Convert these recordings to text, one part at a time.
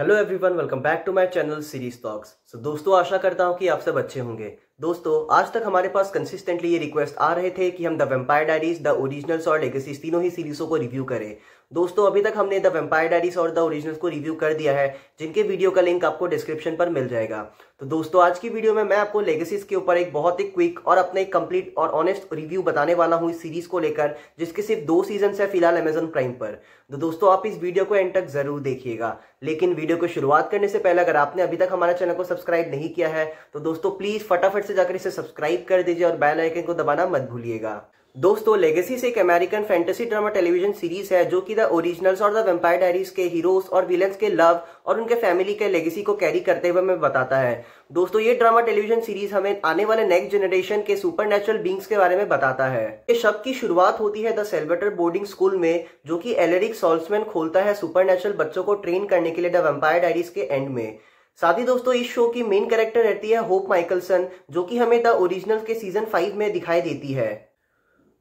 Hello everyone welcome back to my channel Series Talks so दोस्तों, आशा करता हूँ कि आप सब अच्छे होंगे। दोस्तों, आज तक हमारे पास कंसिस्टेंटली ये रिक्वेस्ट आ रहे थे कि हम the Vampire Diaries the Originals और लेगेसीज तीनों ही सीरीजों को रिव्यू करें। दोस्तों, अभी तक हमने द वेम्पायर डायरीज और द ओरिजिनल्स को रिव्यू कर दिया है, जिनके वीडियो का लिंक आपको डिस्क्रिप्शन पर मिल जाएगा। तो दोस्तों, आज की वीडियो में मैं आपको लेगेसीज के ऊपर एक बहुत ही क्विक और अपने कंप्लीट और ऑनेस्ट रिव्यू बताने वाला हूँ इस सीरीज़ को लेकर, जिसके सिर्फ़ दो सीज़न है फ़िलहाल अमेजन प्राइम पर। तो दोस्तों, आप इस वीडियो को एंड तक ज़रूर देखिएगा। लेकिन वीडियो को शुरुआत करने से पहले, अगर आपने अभी तक हमारे चैनल को सब्सक्राइब नहीं किया है तो दोस्तों प्लीज़ फटाफट से जाकर इसे सब्सक्राइब कर दीजिए और बेल आइकन को दबाना मत भूलिएगा। दोस्तों लेगेसीज एक American fantasy drama television series है जो कि द ओरिजिनल्स और द वेम्पायर डायरीज के हीरोज और विलेंस के लव और उनके फैमिली के लेगेसी को कैरी करते हुए हमें बताता है। दोस्तों, ये ड्रामा टेलीविज़न सीरीज़ हमें आने वाले नेक्स्ट जनरेशन के सुपर नेचुरल बींग्स के बारे में बताता है। इस शब्द की शुरुआत होती है द सेल्वेटर बोर्डिंग स्कूल में, जो कि एलेरिक सॉल्समैन खोलता है सुपर बच्चों को ट्रेन करने के लिए द वेम्पायर डायरीज के एंड में। साथ ही दोस्तों, इस शो की मेन कैरेक्टर रहती है होप माइकलसन जो कि हमें द ओरिजिनल के सीज़न फाइव में दिखाई देती है।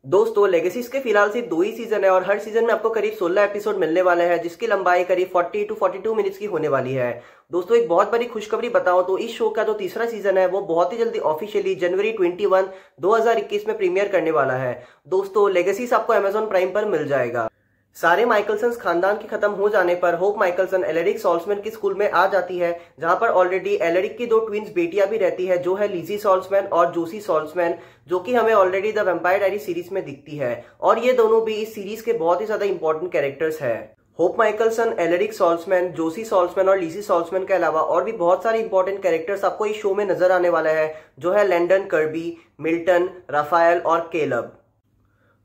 दोस्तों लेगेसीज के फ़िलहाल सिर्फ़ दो ही सीज़न है और हर सीज़न में आपको करीब 16 एपिसोड मिलने वाले हैं, जिसकी लंबाई करीब 40 टू 42 मिनट्स की होने वाली है। दोस्तों, एक बहुत बड़ी खुशखबरी बताओ तो इस शो का जो तीसरा सीज़न है, वो बहुत ही जल्दी ऑफिशियली जनवरी 21 2021 में प्रीमियर करने वाला है। दोस्तों लेगेसीज आपको अमेजोन प्राइम पर मिल जाएगा। सारे माइकलसन खानदान के खत्म हो जाने पर होप माइकलसन एलेरिक सॉल्समैन की स्कूल में आ जाती है, जहाँ पर ऑलरेडी एलेरिक की दो ट्विंस बेटियाँ भी रहती है, जो है लीजी सॉल्समैन और जोसी सॉल्समैन जो कि हमें already the Vampire Diary series में दिखती है। और ये दोनों भी इस सीरीज़ के बहुत ही ज़्यादा इंपॉर्टेंट कैरेक्टर्स है। Hope Mikaelson, Alaric Saltzman Josie Saltzman और लीसी सॉल्समैन के अलावा और भी बहुत सारे इंपॉर्टेंट कैरेक्टर्स आपको इस शो में नज़र आने वाला है, जो है लैंडन कर्बी मिल्टन राफायल और केलब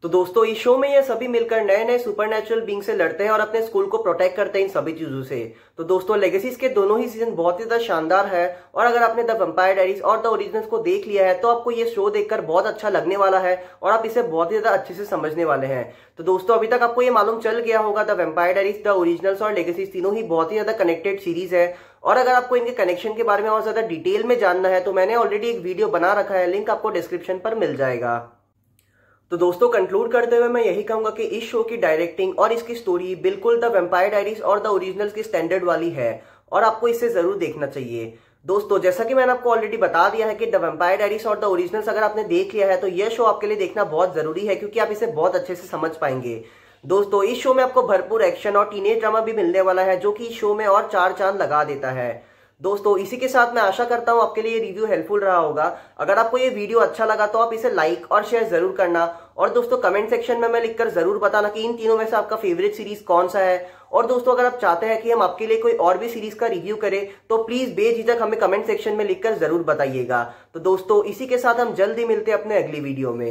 तो दोस्तों, इस शो में ये सभी मिलकर नए नए सुपर नेचुरल बींग से लड़ते हैं और अपने स्कूल को प्रोटेक्ट करते हैं इन सभी चीज़ों से। तो दोस्तों लेगेसीज के दोनों ही सीज़न बहुत ही ज़्यादा शानदार है और अगर आपने द वंपायर डायरीज और द ओरिजिनल्स को देख लिया है तो आपको ये शो देखकर बहुत अच्छा लगने वाला है और आप इसे बहुत ही ज़्यादा अच्छे से समझने वाले हैं। तो दोस्तों, अभी तक आपको ये मालूम चल गया होगा the Vampire Diaries the Originals और लेगेसीज तीनों ही बहुत ही ज़्यादा कनेक्टेड सीरीज़ है। और अगर आपको इनके कनेक्शन के बारे में और ज़्यादा डिटेल में जानना है तो मैंने ऑलरेडी एक वीडियो बना रखा है लिंक आपको डिस्क्रिप्शन पर मिल जाएगा। तो दोस्तों कंक्लूड करते हुए मैं यही कहूँगा कि इस शो की डायरेक्टिंग और इसकी स्टोरी बिल्कुल द वेम्पायर डायरीज और द ओरिजिनल्स की स्टैंडर्ड वाली है और आपको इसे ज़रूर देखना चाहिए। दोस्तों, जैसा कि मैंने आपको ऑलरेडी बता दिया है कि द वेम्पायर डायरीज और द ओरिजिनल्स अगर आपने देख लिया है तो यह शो आपके लिए देखना बहुत ज़रूरी है क्योंकि आप इसे बहुत अच्छे से समझ पाएँगे। दोस्तों, इस शो में आपको भरपूर एक्शन और टीनेज ड्रामा भी मिलने वाला है, जो कि इस शो में और चार चाँद लगा देता है। दोस्तों, इसी के साथ मैं आशा करता हूँ आपके लिए रिव्यू हेल्पफुल रहा होगा। अगर आपको ये वीडियो अच्छा लगा तो आप इसे लाइक और शेयर ज़रूर करना। और दोस्तों कमेंट सेक्शन में मैं लिखकर ज़रूर बताना कि इन तीनों में से आपका फेवरेट सीरीज़ कौन सा है। और दोस्तों, अगर आप चाहते हैं कि हम आपके लिए कोई और भी सीरीज़ का रिव्यू करें तो प्लीज़ बेझिझक हमें कमेंट सेक्शन में लिखकर ज़रूर बताइएगा। तो दोस्तों, इसी के साथ हम जल्दी मिलते हैं अपने अगली वीडियो में।